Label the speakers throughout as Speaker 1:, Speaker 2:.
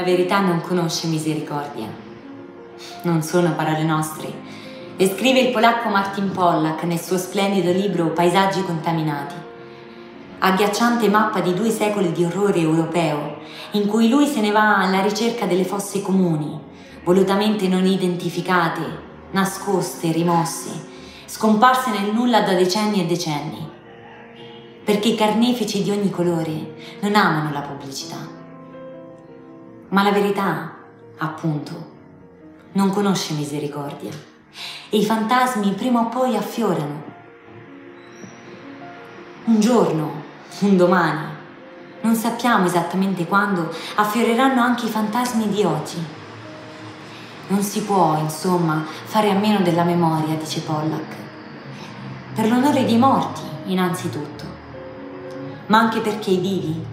Speaker 1: La verità non conosce misericordia. Non sono parole nostre. Le scrive il polacco Martin Pollack nel suo splendido libro Paesaggi contaminati. Agghiacciante mappa di due secoli di orrore europeo, in cui lui se ne va alla ricerca delle fosse comuni, volutamente non identificate, nascoste, rimosse, scomparse nel nulla da decenni e decenni. Perché i carnefici di ogni colore non amano la pubblicità ma la verità, appunto, non conosce misericordia e i fantasmi prima o poi affiorano. Un giorno, un domani, non sappiamo esattamente quando, affioreranno anche i fantasmi di oggi. Non si può, insomma, fare a meno della memoria, dice Pollack. Per l'onore dei morti, innanzitutto, ma anche perché i vivi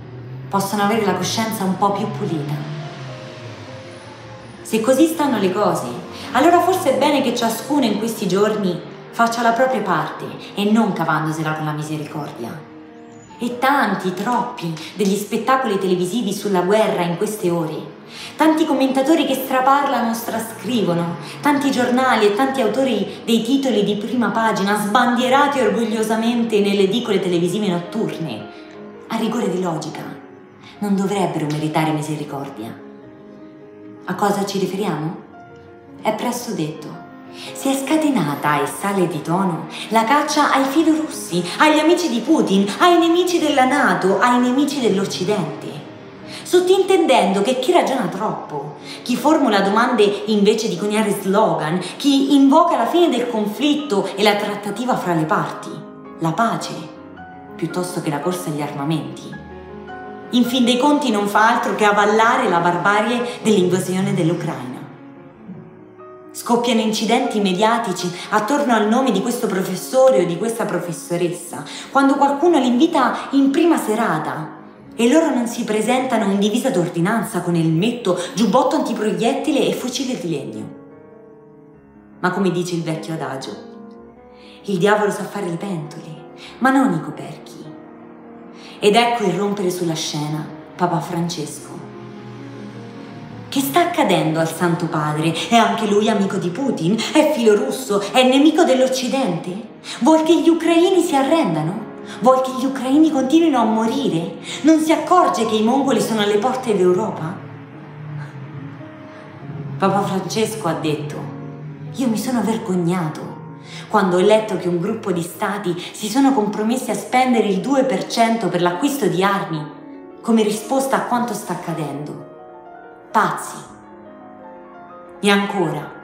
Speaker 1: possono avere la coscienza un po' più pulita. Se così stanno le cose, allora forse è bene che ciascuno in questi giorni faccia la propria parte e non cavandosela con la misericordia. E tanti, troppi, degli spettacoli televisivi sulla guerra in queste ore, tanti commentatori che straparlano, strascrivono, tanti giornali e tanti autori dei titoli di prima pagina sbandierati orgogliosamente nelle edicole televisive notturne, a rigore di logica, non dovrebbero meritare misericordia. A cosa ci riferiamo? È presto detto. Si è scatenata e sale di tono la caccia ai filorussi, agli amici di Putin, ai nemici della Nato, ai nemici dell'Occidente. Sottintendendo che chi ragiona troppo, chi formula domande invece di coniare slogan, chi invoca la fine del conflitto e la trattativa fra le parti, la pace, piuttosto che la corsa agli armamenti, in fin dei conti non fa altro che avallare la barbarie dell'invasione dell'Ucraina. Scoppiano incidenti mediatici attorno al nome di questo professore o di questa professoressa, quando qualcuno li invita in prima serata e loro non si presentano in divisa d'ordinanza con elmetto, giubbotto antiproiettile e fucile di legno. Ma come dice il vecchio adagio, il diavolo sa fare le pentole, ma non i coperchi. Ed ecco irrompere sulla scena Papa Francesco. Che sta accadendo al Santo Padre? È anche lui amico di Putin? È filo russo? È nemico dell'Occidente? Vuol che gli ucraini si arrendano? Vuol che gli ucraini continuino a morire? Non si accorge che i mongoli sono alle porte d'Europa? Papa Francesco ha detto, io mi sono vergognato quando ho letto che un gruppo di stati si sono compromessi a spendere il 2% per l'acquisto di armi come risposta a quanto sta accadendo. Pazzi. E ancora,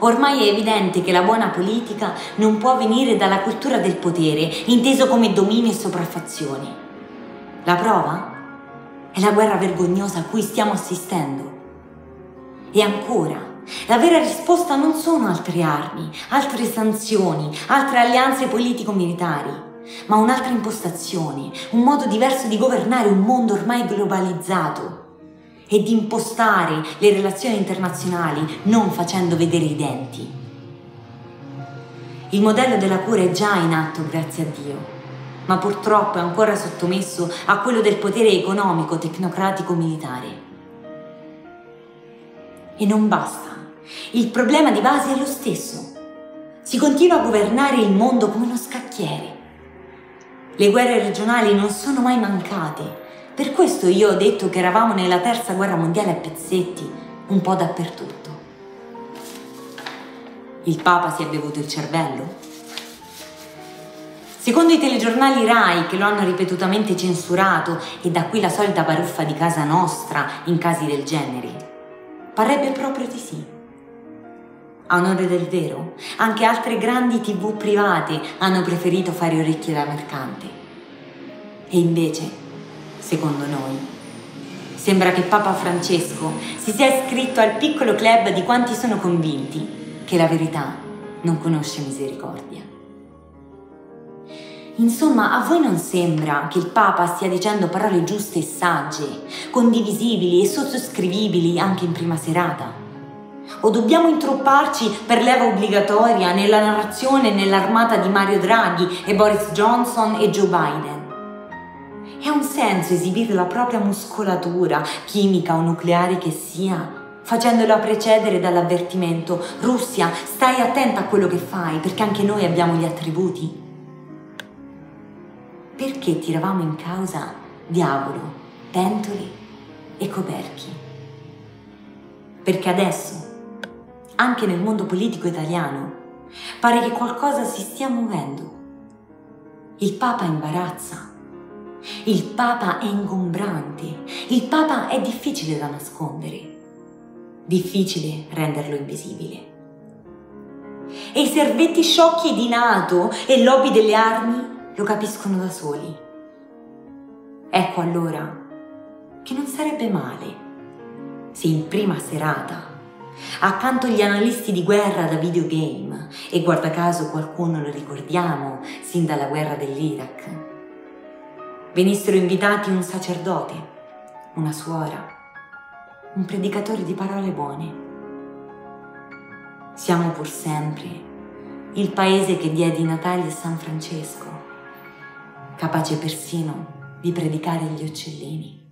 Speaker 1: Ormai è evidente che la buona politica non può venire dalla cultura del potere, inteso come dominio e sopraffazione. La prova è la guerra vergognosa a cui stiamo assistendo. E ancora, la vera risposta non sono altre armi, altre sanzioni, altre alleanze politico-militari, ma un'altra impostazione, un modo diverso di governare un mondo ormai globalizzato e di impostare le relazioni internazionali non facendo vedere i denti. Il modello della cura è già in atto, grazie a Dio, ma purtroppo è ancora sottomesso a quello del potere economico, tecnocratico, militare. E non basta. Il problema di base è lo stesso. Si continua a governare il mondo come uno scacchiere. Le guerre regionali non sono mai mancate. Per questo io ho detto che eravamo nella terza guerra mondiale a pezzetti, un po' dappertutto. Il Papa si è bevuto il cervello? Secondo i telegiornali RAI che lo hanno ripetutamente censurato e da qui la solita baruffa di casa nostra in casi del genere, parrebbe proprio di sì. A onore del vero, anche altre grandi tv private hanno preferito fare orecchie da mercante. E invece, secondo noi, sembra che Papa Francesco si sia iscritto al piccolo club di quanti sono convinti che la verità non conosce misericordia. Insomma, a voi non sembra che il Papa stia dicendo parole giuste e sagge, condivisibili e sottoscrivibili anche in prima serata? O dobbiamo intropparci per leva obbligatoria nella narrazione nell'armata di Mario Draghi e Boris Johnson e Joe Biden? Ha un senso esibire la propria muscolatura, chimica o nucleare che sia, facendola precedere dall'avvertimento Russia, stai attenta a quello che fai perché anche noi abbiamo gli attributi. Perché tiravamo in causa diavolo, pentoli e coperchi? Perché adesso, anche nel mondo politico italiano, pare che qualcosa si stia muovendo. Il Papa imbarazza. Il Papa è ingombrante. Il Papa è difficile da nascondere difficile renderlo invisibile. E i servetti sciocchi di NATO e lobby delle armi lo capiscono da soli. Ecco allora che non sarebbe male se in prima serata, accanto agli analisti di guerra da videogame, e guarda caso qualcuno lo ricordiamo sin dalla guerra dell'Iraq, venissero invitati un sacerdote, una suora, un predicatore di parole buone. Siamo pur sempre il paese che diede i Natali a San Francesco, capace persino di predicare agli uccellini.